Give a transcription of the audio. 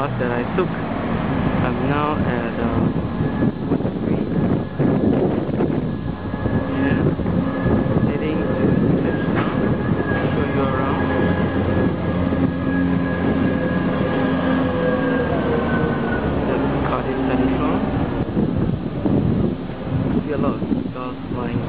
path that I took. I'm now at uh, Wood Street. Yeah, heading to Touchdown. Show you around. That's Cardiff Central. See a lot of stars flying